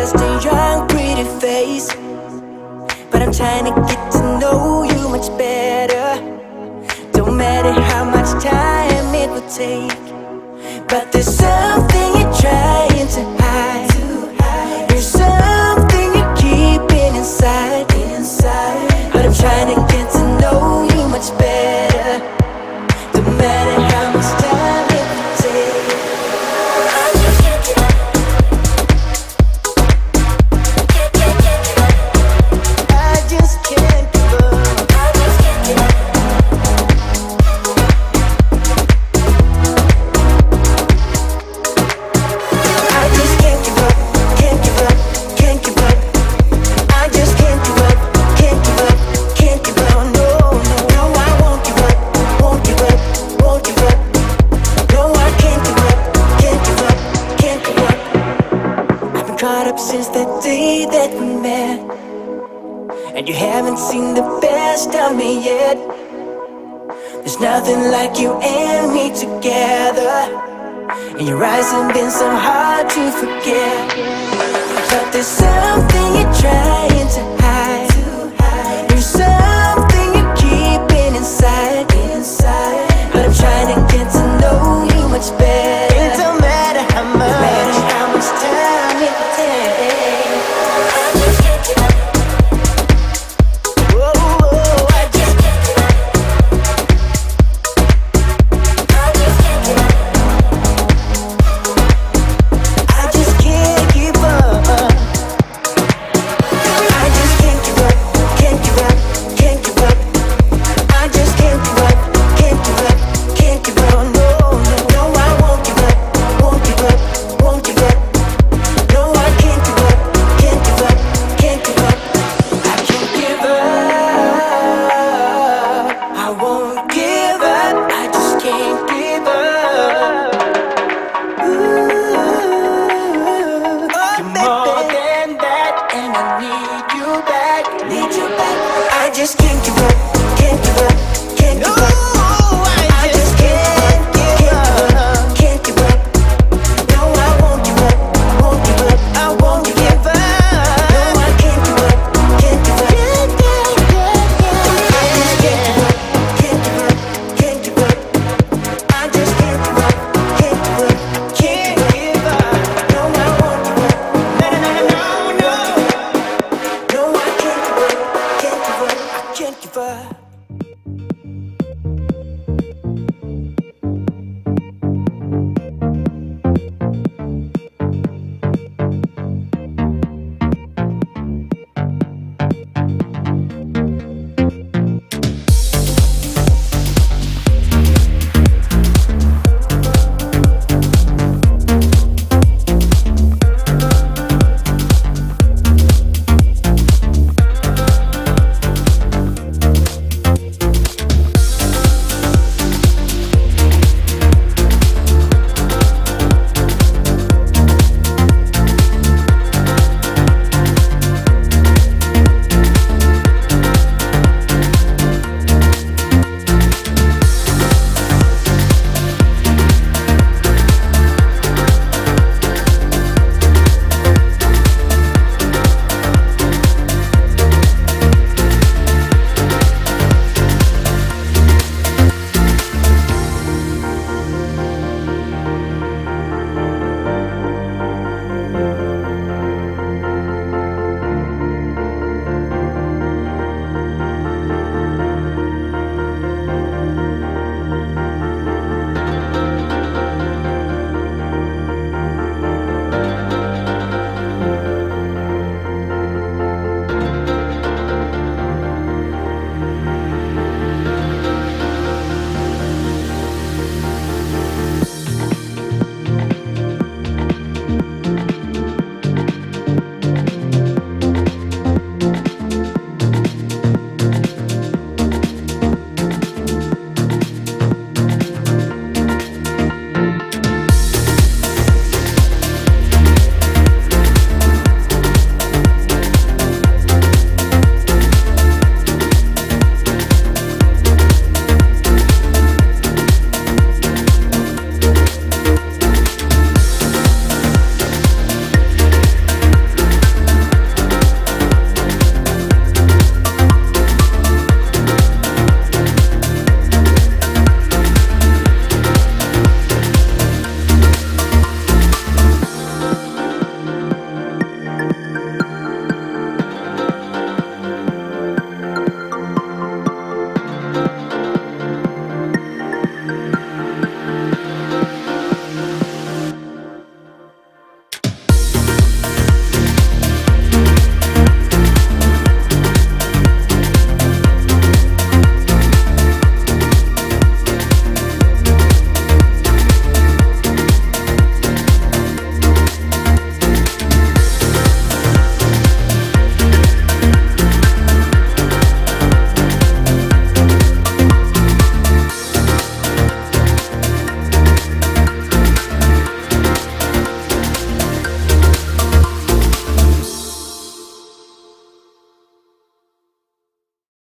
just a young, pretty face. But I'm trying to get to know you much better. Don't matter how much time it will take. But there's something you're trying to haven't seen the best of me yet. There's nothing like you and me together. And your eyes have been so hard to forget. But there's something trying to